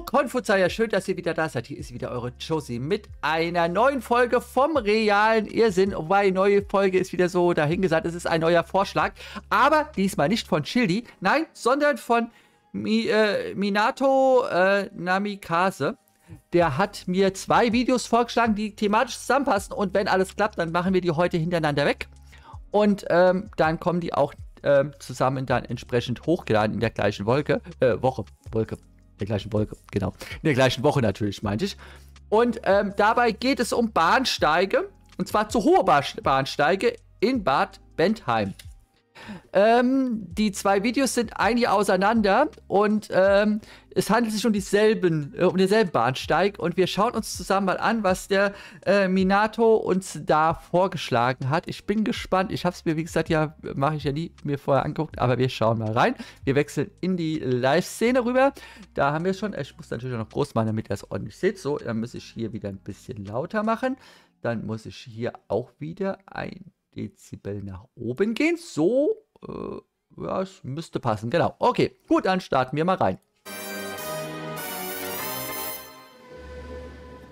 Hallo Konfuzier, schön, dass ihr wieder da seid. Hier ist wieder eure Josie mit einer neuen Folge vom realen Irrsinn. Wobei, neue Folge ist wieder so dahingesagt, es ist ein neuer Vorschlag. Aber diesmal nicht von Chili, nein, sondern von Mi, äh, Minato äh, Namikaze. Der hat mir zwei Videos vorgeschlagen, die thematisch zusammenpassen. Und wenn alles klappt, dann machen wir die heute hintereinander weg. Und ähm, dann kommen die auch ähm, zusammen dann entsprechend hochgeladen in der gleichen Wolke, äh, Woche, Wolke, der gleichen Wolke, genau. In der gleichen Woche natürlich, meinte ich. Und ähm, dabei geht es um Bahnsteige, und zwar zu hohe Bahnsteige in Bad Bentheim. Ähm, die zwei Videos sind ein Jahr auseinander und ähm, es handelt sich um dieselben, äh, um denselben Bahnsteig und wir schauen uns zusammen mal an, was der äh, Minato uns da vorgeschlagen hat. Ich bin gespannt. Ich habe es mir, wie gesagt, ja, mache ich ja nie mir vorher angeguckt, aber wir schauen mal rein. Wir wechseln in die Live-Szene rüber. Da haben wir schon, ich muss natürlich noch groß machen, damit ihr es ordentlich seht. So, dann muss ich hier wieder ein bisschen lauter machen. Dann muss ich hier auch wieder ein Dezibel nach oben gehen. So, äh, ja, es müsste passen. Genau. Okay, gut, dann starten wir mal rein.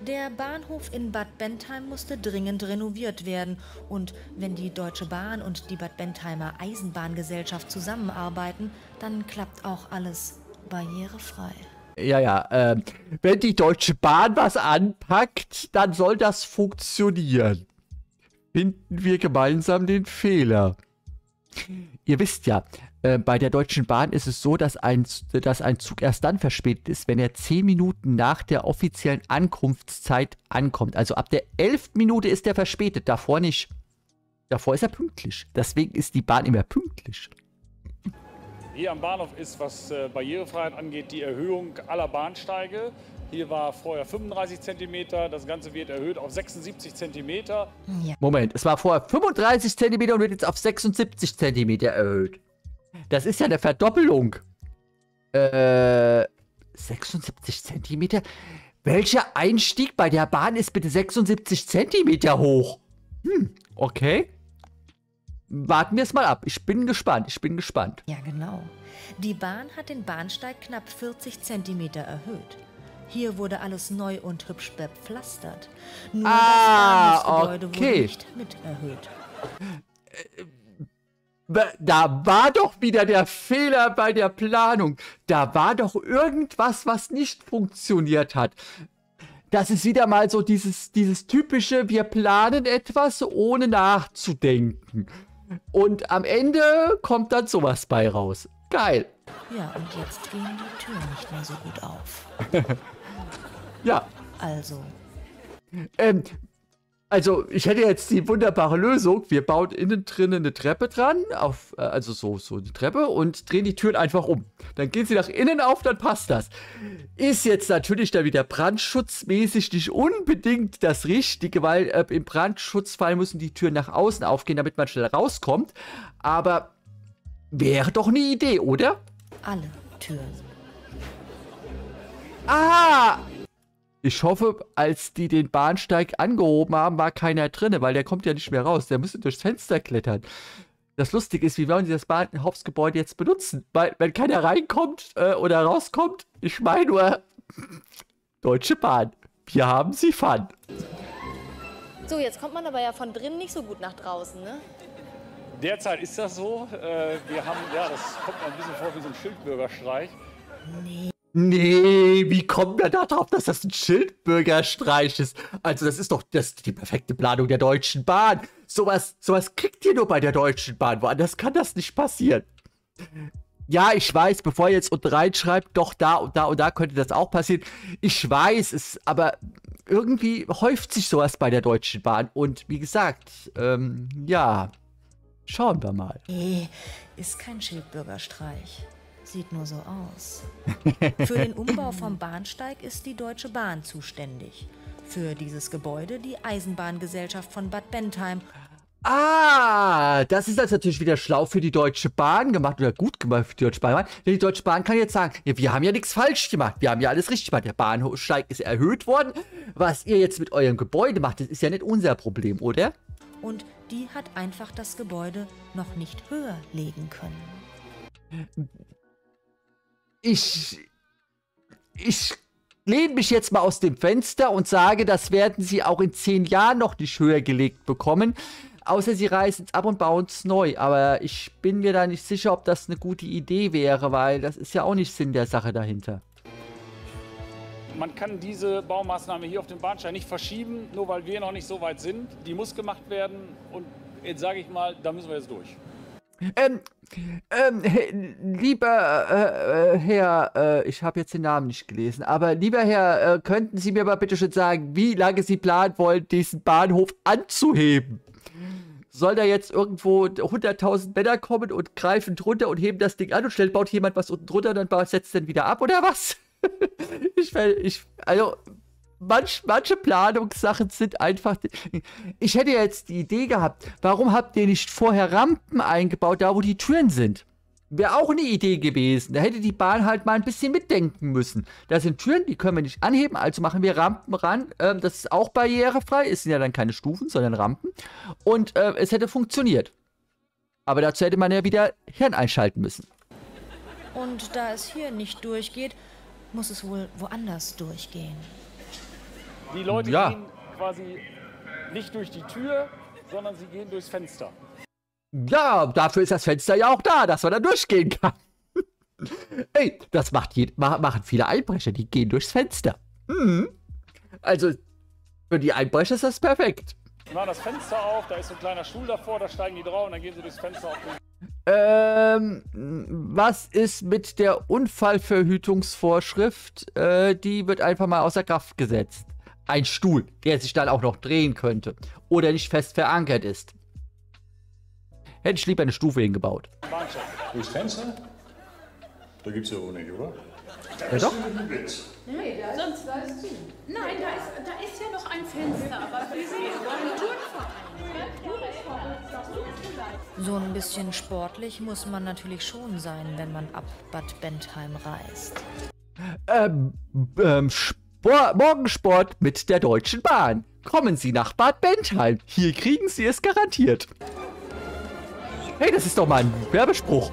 Der Bahnhof in Bad Bentheim musste dringend renoviert werden. Und wenn die Deutsche Bahn und die Bad Bentheimer Eisenbahngesellschaft zusammenarbeiten, dann klappt auch alles barrierefrei. Ja, ja, äh, wenn die Deutsche Bahn was anpackt, dann soll das funktionieren finden wir gemeinsam den Fehler. Ihr wisst ja, äh, bei der Deutschen Bahn ist es so, dass ein, dass ein Zug erst dann verspätet ist, wenn er 10 Minuten nach der offiziellen Ankunftszeit ankommt. Also ab der 11. Minute ist er verspätet, davor nicht. Davor ist er pünktlich. Deswegen ist die Bahn immer pünktlich. Hier am Bahnhof ist, was äh, Barrierefreiheit angeht, die Erhöhung aller Bahnsteige. Hier war vorher 35 cm, das Ganze wird erhöht auf 76 cm. Ja. Moment, es war vorher 35 cm und wird jetzt auf 76 cm erhöht. Das ist ja eine Verdoppelung. Äh, 76 cm? Welcher Einstieg bei der Bahn ist bitte 76 cm hoch? Hm, okay. Warten wir es mal ab. Ich bin gespannt. Ich bin gespannt. Ja, genau. Die Bahn hat den Bahnsteig knapp 40 cm erhöht. Hier wurde alles neu und hübsch bepflastert. Nur ah, das Bahnhofsgebäude okay. wurde nicht mit erhöht. Da war doch wieder der Fehler bei der Planung. Da war doch irgendwas, was nicht funktioniert hat. Das ist wieder mal so dieses, dieses typische, wir planen etwas, ohne nachzudenken. Und am Ende kommt dann sowas bei raus. Geil. Ja, und jetzt gehen die Türen nicht mehr so gut auf. Ja. Also. Ähm, also, ich hätte jetzt die wunderbare Lösung. Wir bauen innen drinnen eine Treppe dran, auf, äh, also so, so eine Treppe und drehen die Türen einfach um. Dann gehen sie nach innen auf, dann passt das. Ist jetzt natürlich da wieder brandschutzmäßig nicht unbedingt das Richtige, weil äh, im Brandschutzfall müssen die Türen nach außen aufgehen, damit man schnell rauskommt. Aber wäre doch eine Idee, oder? Alle Türen. Ah! Ich hoffe, als die den Bahnsteig angehoben haben, war keiner drin, weil der kommt ja nicht mehr raus. Der müsste durchs Fenster klettern. Das Lustige ist, wie wollen sie das Bahnhofsgebäude jetzt benutzen? Weil, wenn keiner reinkommt äh, oder rauskommt, ich meine nur, Deutsche Bahn, wir haben sie Fun. So, jetzt kommt man aber ja von drinnen nicht so gut nach draußen, ne? Derzeit ist das so. Äh, wir haben, ja, das kommt mir ein bisschen vor wie so ein Schildbürgerstreich. Nee. Nee, wie kommt wir da drauf, dass das ein Schildbürgerstreich ist? Also, das ist doch das, die perfekte Planung der Deutschen Bahn. Sowas, sowas kriegt ihr nur bei der Deutschen Bahn. Woanders kann das nicht passieren. Ja, ich weiß, bevor ihr jetzt unten reinschreibt, doch da und da und da könnte das auch passieren. Ich weiß es, aber irgendwie häuft sich sowas bei der Deutschen Bahn. Und wie gesagt, ähm, ja, schauen wir mal. Nee, ist kein Schildbürgerstreich. Sieht nur so aus. Für den Umbau vom Bahnsteig ist die Deutsche Bahn zuständig. Für dieses Gebäude die Eisenbahngesellschaft von Bad Bentheim. Ah, das ist also natürlich wieder schlau für die Deutsche Bahn gemacht oder gut gemacht für die Deutsche Bahn. Denn die Deutsche Bahn kann jetzt sagen, ja, wir haben ja nichts falsch gemacht, wir haben ja alles richtig gemacht. Der Bahnsteig ist erhöht worden. Was ihr jetzt mit eurem Gebäude macht, das ist ja nicht unser Problem, oder? Und die hat einfach das Gebäude noch nicht höher legen können. Ich. Ich lehne mich jetzt mal aus dem Fenster und sage, das werden sie auch in zehn Jahren noch nicht höher gelegt bekommen. Außer sie reißen es ab und bauen es neu. Aber ich bin mir da nicht sicher, ob das eine gute Idee wäre, weil das ist ja auch nicht Sinn der Sache dahinter. Man kann diese Baumaßnahme hier auf dem Bahnsteig nicht verschieben, nur weil wir noch nicht so weit sind. Die muss gemacht werden und jetzt sage ich mal, da müssen wir jetzt durch. Ähm, ähm, lieber äh, äh, Herr, äh, ich habe jetzt den Namen nicht gelesen, aber lieber Herr, äh, könnten Sie mir mal bitte schon sagen, wie lange Sie planen wollen, diesen Bahnhof anzuheben? Soll da jetzt irgendwo 100.000 Männer kommen und greifen drunter und heben das Ding an und schnell baut jemand was unten drunter und dann setzt es dann wieder ab oder was? ich, ich, also, manch, manche Planungssachen sind einfach. Ich hätte jetzt die Idee gehabt, warum habt ihr nicht vorher Rampen eingebaut, da wo die Türen sind? Wäre auch eine Idee gewesen. Da hätte die Bahn halt mal ein bisschen mitdenken müssen. Da sind Türen, die können wir nicht anheben, also machen wir Rampen ran. Ähm, das ist auch barrierefrei. Es sind ja dann keine Stufen, sondern Rampen. Und äh, es hätte funktioniert. Aber dazu hätte man ja wieder Hirn einschalten müssen. Und da es hier nicht durchgeht, muss es wohl woanders durchgehen. Die Leute Ja. gehen quasi nicht durch die Tür, sondern sie gehen durchs Fenster. Ja, dafür ist das Fenster ja auch da, dass man da durchgehen kann. Ey, das macht je, ma- machen viele Einbrecher, die gehen durchs Fenster. Mhm. Also, für die Einbrecher ist das perfekt. Die machen das Fenster auf, da ist so ein kleiner Stuhl davor, da steigen die drauf und dann gehen sie durchs Fenster auf den Ähm, was ist mit der Unfallverhütungsvorschrift? Äh, die wird einfach mal außer Kraft gesetzt. Ein Stuhl, der sich dann auch noch drehen könnte oder nicht fest verankert ist. Hätte ich lieber eine Stufe hingebaut. Durchs Fenster? Da gibt's ja wohl nicht, oder? Ja, doch. Sonst war es zu. Nein, da ist, da ist ja noch ein Fenster, aber Sie ist ein Turnverein. So ein bisschen sportlich muss man natürlich schon sein, wenn man ab Bad Bentheim reist. Ähm, ähm, Spor Morgensport mit der Deutschen Bahn. Kommen Sie nach Bad Bentheim. Hier kriegen Sie es garantiert. Hey, das ist doch mal ein Werbespruch.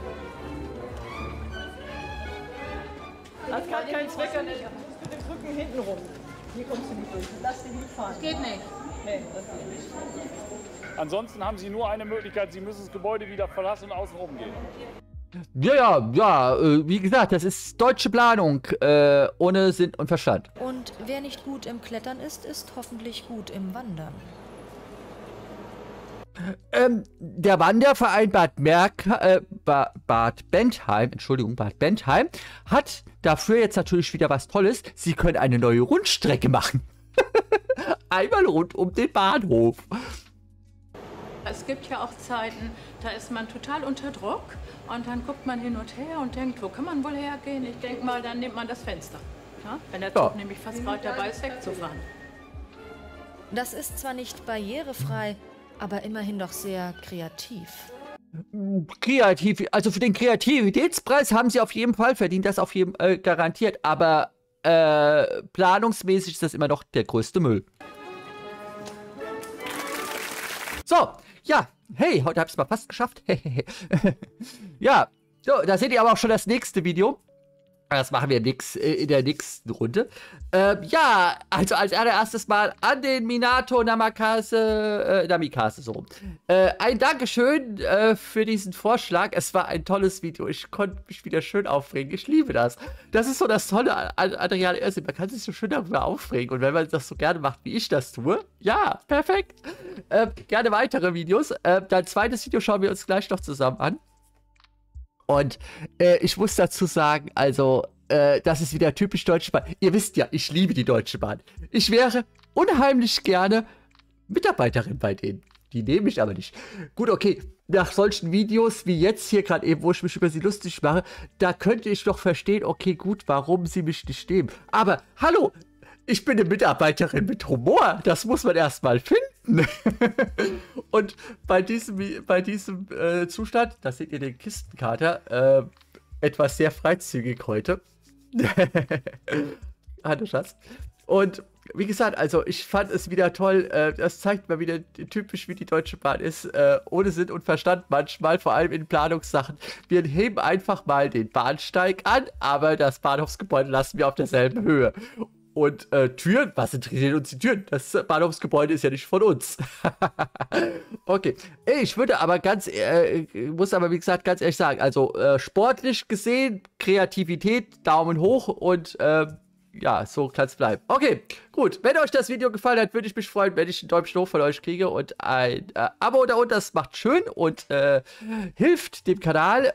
Das kann kein Zwecker nicht. Mit den Krücken hinten rum. Hier kommst du nicht durch. Lass dich nicht fahren. Geht nicht. Nee, das geht nicht. Ansonsten haben sie nur eine Möglichkeit, sie müssen das Gebäude wieder verlassen und außen rum gehen. Ja, ja, ja, äh, wie gesagt, das ist deutsche Planung, äh, ohne Sinn und Verstand. Und wer nicht gut im Klettern ist, ist hoffentlich gut im Wandern. Ähm, der Wanderverein Bad Merk, äh, ba Bad Bentheim, Entschuldigung, Bad Bentheim, hat dafür jetzt natürlich wieder was Tolles. Sie können eine neue Rundstrecke machen. Einmal rund um den Bahnhof. Es gibt ja auch Zeiten, da ist man total unter Druck und dann guckt man hin und her und denkt, wo kann man wohl hergehen? Ich denke mal, dann nimmt man das Fenster. Ja? Wenn der Ja. Zug nämlich fast gerade dabei ist, wegzufahren. Das ist zwar nicht barrierefrei, aber immerhin doch sehr kreativ. Kreativ, also für den Kreativitätspreis haben sie auf jeden Fall verdient, das auf jeden äh, garantiert, aber äh, planungsmäßig ist das immer noch der größte Müll. So, ja, hey, heute habe ich es mal fast geschafft. ja, so, da seht ihr aber auch schon das nächste Video. Das machen wir nix, äh, in der nächsten Runde. Ähm, ja, also als allererstes mal an den Minato Namakase, äh, Namikase, so rum. Äh, ein Dankeschön äh, für diesen Vorschlag. Es war ein tolles Video. Ich konnte mich wieder schön aufregen. Ich liebe das. Das ist so das Tolle an an Adrian Ersin. Man kann sich so schön darüber aufregen. Und wenn man das so gerne macht, wie ich das tue, ja, perfekt. Äh, gerne weitere Videos. Äh, dein zweites Video schauen wir uns gleich noch zusammen an. Und äh, ich muss dazu sagen, also, äh, das ist wieder typisch Deutsche Bahn. Ihr wisst ja, ich liebe die Deutsche Bahn. Ich wäre unheimlich gerne Mitarbeiterin bei denen. Die nehme ich aber nicht. Gut, okay. Nach solchen Videos wie jetzt hier gerade eben, wo ich mich über sie lustig mache, da könnte ich doch verstehen, okay, gut, warum sie mich nicht nehmen. Aber hallo, ich bin eine Mitarbeiterin mit Humor. Das muss man erstmal finden. Und bei diesem, bei diesem äh, Zustand, da seht ihr den Kistenkater, äh, etwas sehr freizügig heute. Hallo Schatz. Und wie gesagt, also ich fand es wieder toll. Äh, das zeigt mal wieder typisch, wie die Deutsche Bahn ist. Äh, ohne Sinn und Verstand manchmal, vor allem in Planungssachen. Wir heben einfach mal den Bahnsteig an, aber das Bahnhofsgebäude lassen wir auf derselben Höhe. Und äh, Türen, was interessieren uns die Türen? Das Bahnhofsgebäude ist ja nicht von uns. okay. Ich würde aber ganz, äh, muss aber wie gesagt ganz ehrlich sagen, also äh, sportlich gesehen, Kreativität, Daumen hoch und äh, ja, so kann es bleiben. Okay, gut. Wenn euch das Video gefallen hat, würde ich mich freuen, wenn ich ein Däumchen hoch von euch kriege und ein äh, Abo da unten. Das macht schön und äh, hilft dem Kanal.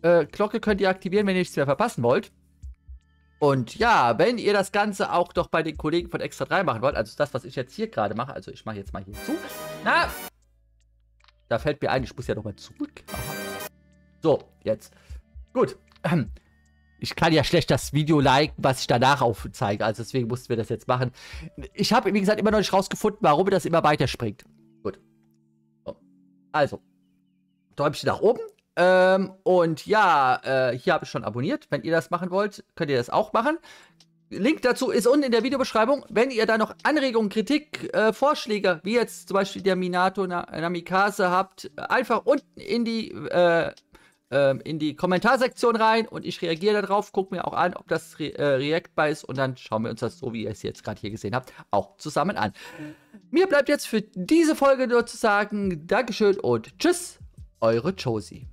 Äh, Glocke könnt ihr aktivieren, wenn ihr nichts mehr verpassen wollt. Und ja, wenn ihr das Ganze auch doch bei den Kollegen von Extra 3 machen wollt, also das, was ich jetzt hier gerade mache, also ich mache jetzt mal hier zu. Na, da fällt mir ein, ich muss ja nochmal zurück. Aha. So, jetzt. Gut. Ich kann ja schlecht das Video liken, was ich danach aufzeige. Also deswegen mussten wir das jetzt machen. Ich habe, wie gesagt, immer noch nicht rausgefunden, warum das immer weiterspringt. Gut. So. Also. Däumchen nach oben. Ähm, und ja, äh, hier habe ich schon abonniert. Wenn ihr das machen wollt, könnt ihr das auch machen. Link dazu ist unten in der Videobeschreibung. Wenn ihr da noch Anregungen, Kritik, äh, Vorschläge, wie jetzt zum Beispiel der Minato Namikaze habt, einfach unten in die, äh, äh, in die Kommentarsektion rein und ich reagiere darauf, gucke mir auch an, ob das re äh, reactbar ist und dann schauen wir uns das, so wie ihr es jetzt gerade hier gesehen habt, auch zusammen an. Mir bleibt jetzt für diese Folge nur zu sagen, Dankeschön und Tschüss, eure Josie.